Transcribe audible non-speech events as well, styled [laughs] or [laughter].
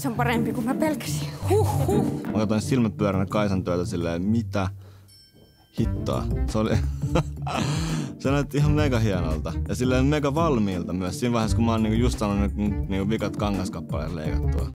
Se on parempi kuin mä pelkäsin. Huhhuh. Mä katsoin silmät pyöränä Kaisan työtä silleen, mitä hittoa. Se oli... [laughs] se näytti ihan mega hienolta. Ja silleen mega valmiilta myös. Siinä vaiheessa, kun mä oon niinku just saanut niinku vikat kangaskappaleet leikattua.